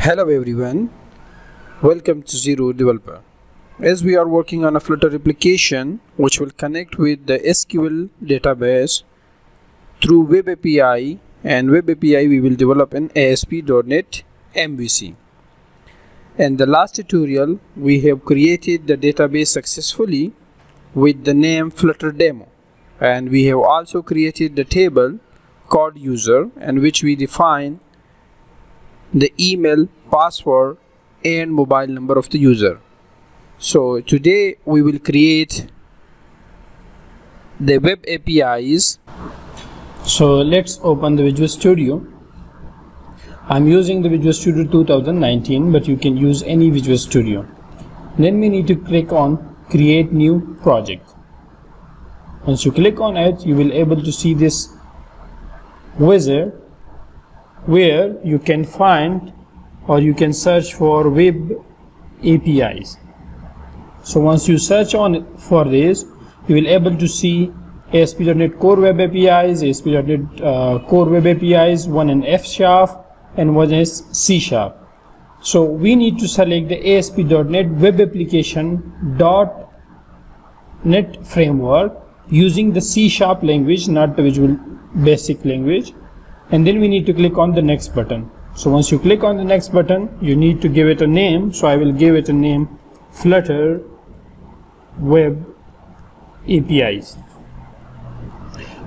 Hello everyone, welcome to Zero Developer. As we are working on a Flutter application which will connect with the SQL database through Web API and Web API we will develop an ASP.NET MVC. In the last tutorial we have created the database successfully with the name Flutter Demo and we have also created the table called user and which we define the email, password and mobile number of the user. So today we will create the web APIs. So let's open the Visual Studio. I'm using the Visual Studio 2019 but you can use any Visual Studio. Then we need to click on create new project. Once you click on it you will able to see this wizard where you can find or you can search for web APIs so once you search on for this you will able to see ASP.NET Core Web APIs, ASP.NET uh, Core Web APIs, one in F Sharp and one is C Sharp. So we need to select the ASP.NET Web Application dot .NET framework using the C Sharp language, not the Visual Basic language and then we need to click on the next button. So once you click on the next button you need to give it a name. So I will give it a name flutter web APIs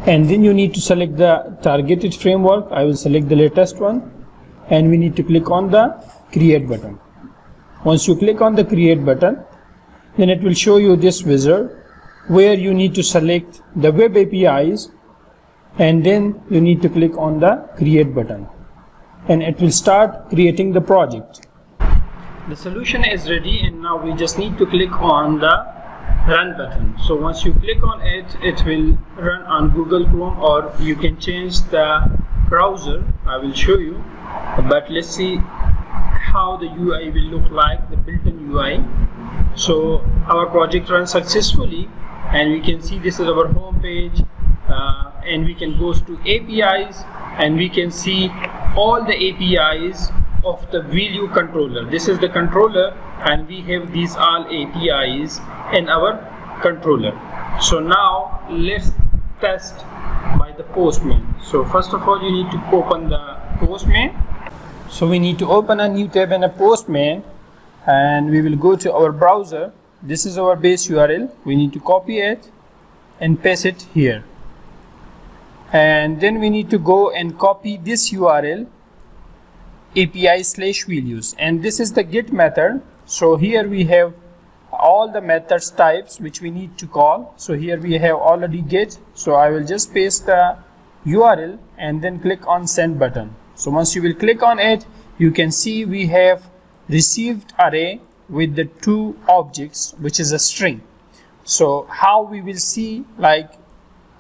and then you need to select the targeted framework. I will select the latest one. And we need to click on the create button. Once you click on the create button then it will show you this wizard where you need to select the web APIs and then you need to click on the create button. And it will start creating the project. The solution is ready and now we just need to click on the run button. So once you click on it it will run on Google Chrome or you can change the browser. I will show you. But let's see how the UI will look like the built-in UI so our project runs successfully and we can see this is our home page uh, and we can go to APIs and we can see all the APIs of the value controller. This is the controller and we have these all APIs in our controller. So now let's test by the postman. So first of all you need to open the postman. So we need to open a new tab in a postman and we will go to our browser. This is our base URL we need to copy it and paste it here and then we need to go and copy this URL API slash values and this is the get method. So here we have all the methods types which we need to call. So here we have already get so I will just paste the URL and then click on send button. So once you will click on it you can see we have received array with the two objects which is a string. So how we will see like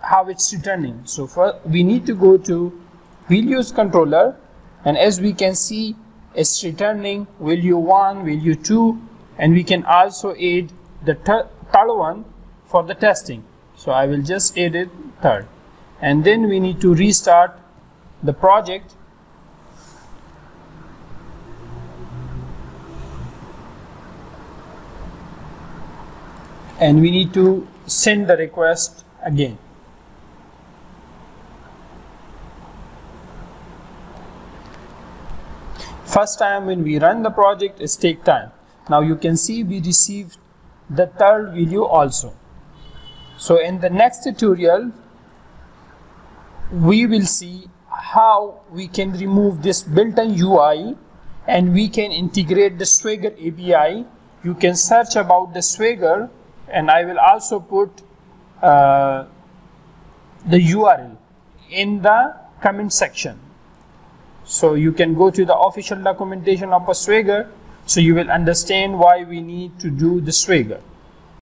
how it's returning. So for we need to go to values controller and as we can see it's returning value 1 value 2 and we can also add the third one for the testing. So I will just add it third. And then we need to restart the project. And we need to send the request again first time when we run the project it take time. Now you can see we received the third value also. So in the next tutorial we will see how we can remove this built-in UI and we can integrate the Swagger API you can search about the Swagger and I will also put uh, the URL in the comment section so you can go to the official documentation of a Swagger so you will understand why we need to do the Swagger